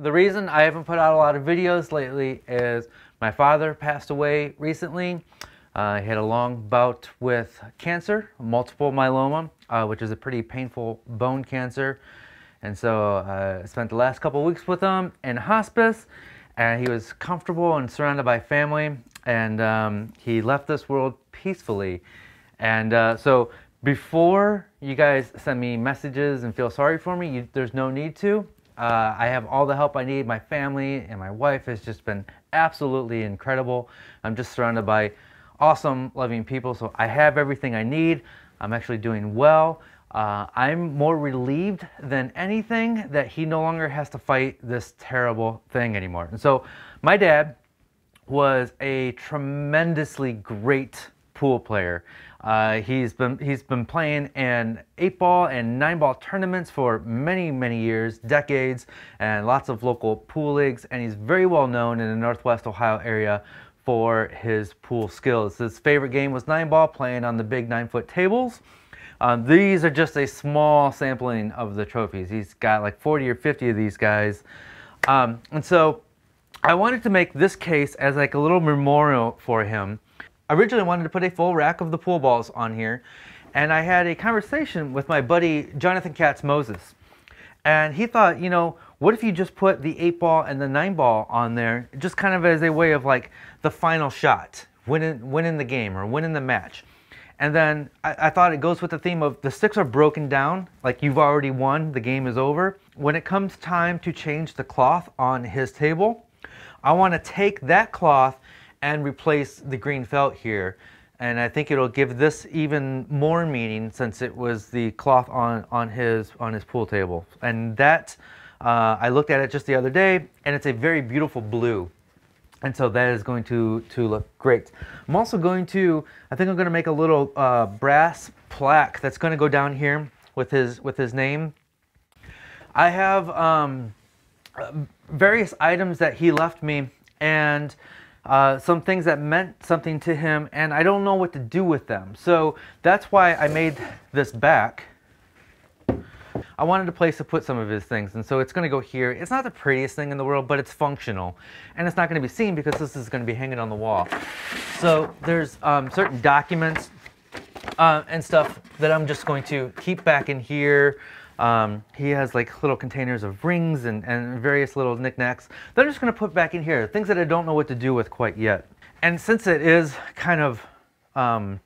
the reason I haven't put out a lot of videos lately is my father passed away recently. Uh, he had a long bout with cancer, multiple myeloma, uh, which is a pretty painful bone cancer. And so uh, I spent the last couple weeks with him in hospice, and he was comfortable and surrounded by family, and um, he left this world peacefully. And uh, so before you guys send me messages and feel sorry for me, you, there's no need to. Uh, I have all the help I need. My family and my wife has just been absolutely incredible. I'm just surrounded by awesome, loving people, so I have everything I need. I'm actually doing well. Uh, I'm more relieved than anything that he no longer has to fight this terrible thing anymore. And so my dad was a tremendously great pool player. Uh, he's been he's been playing in eight ball and nine ball tournaments for many many years, decades, and lots of local pool leagues. And he's very well known in the Northwest Ohio area for his pool skills. His favorite game was nine ball, playing on the big nine foot tables. Um, these are just a small sampling of the trophies. He's got like 40 or 50 of these guys. Um, and so I wanted to make this case as like a little memorial for him originally wanted to put a full rack of the pool balls on here, and I had a conversation with my buddy Jonathan Katz Moses. And he thought, you know, what if you just put the eight ball and the nine ball on there, just kind of as a way of like the final shot, winning, winning the game or winning the match. And then I, I, thought it goes with the theme of the sticks are broken down, like you've already won, the game is over. When it comes time to change the cloth on his table, I want to take that cloth and replace the green felt here. And I think it'll give this even more meaning since it was the cloth on, on, his, on his pool table. And that, uh, I looked at it just the other day and it's a very beautiful blue. And so that is going to, to look great. I'm also going to, I think I'm going to make a little uh, brass plaque that's going to go down here with his, with his name. I have um, various items that he left me and uh, some things that meant something to him, and I don't know what to do with them. So that's why I made this back. I wanted a place to put some of his things, and so it's going to go here. It's not the prettiest thing in the world, but it's functional, and it's not going to be seen because this is going to be hanging on the wall. So there's um, certain documents uh, and stuff that I'm just going to keep back in here. Um, he has like little containers of rings and, and various little knickknacks that I'm just going to put back in here, things that I don't know what to do with quite yet. And since it is kind of um,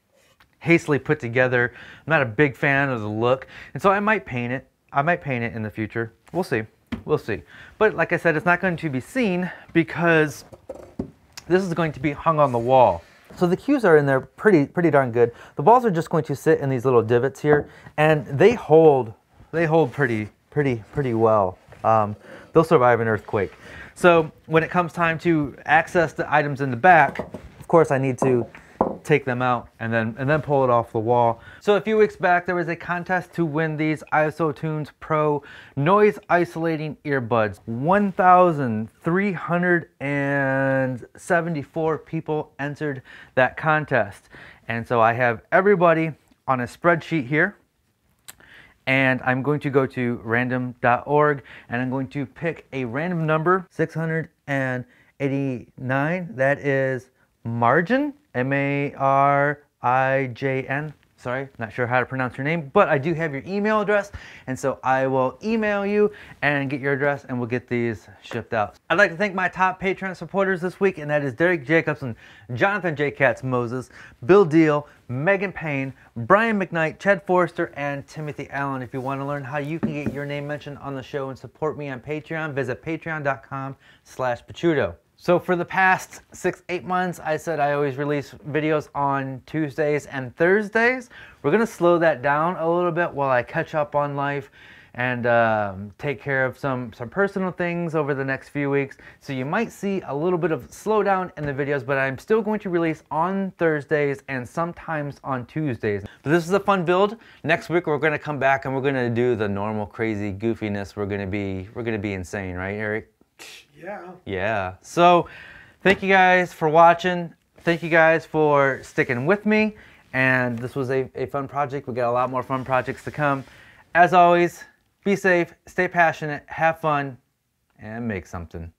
hastily put together, I'm not a big fan of the look, and so I might paint it. I might paint it in the future. We'll see. We'll see. But like I said, it's not going to be seen because this is going to be hung on the wall. So the cues are in there pretty, pretty darn good. The balls are just going to sit in these little divots here, and they hold they hold pretty, pretty, pretty well. Um, they'll survive an earthquake. So when it comes time to access the items in the back, of course I need to take them out and then and then pull it off the wall. So a few weeks back there was a contest to win these ISOtunes Pro noise isolating earbuds. 1,374 people entered that contest. And so I have everybody on a spreadsheet here and I'm going to go to random.org and I'm going to pick a random number 689 that is margin M-A-R-I-J-N sorry not sure how to pronounce your name but I do have your email address and so I will email you and get your address and we'll get these shipped out I'd like to thank my top Patreon supporters this week and that is Derek Jacobson Jonathan J. Katz Moses Bill Diehl Meagan Payne, Brian McKnight, Chad Forrester, and Timothy Allen. If you want to learn how you can get your name mentioned on the show and support me on Patreon, visit patreon.com slash Picciuto. So for the past six, eight months, I said I always release videos on Tuesdays and Thursdays. We're to slow that down a little bit while I catch up on life and um, take care of some, some personal things over the next few weeks. So you might see a little bit of slowdown in the videos, but I'm still going to release on Thursdays and sometimes on Tuesdays. But this is a fun build. Next week we're gonna come back and we're gonna do the normal crazy goofiness. We're gonna be, we're gonna be insane, right Eric? Yeah. Yeah. So thank you guys for watching. Thank you guys for sticking with me. And this was a, a fun project. We got a lot more fun projects to come. As always, be safe, stay passionate, have fun. and make something.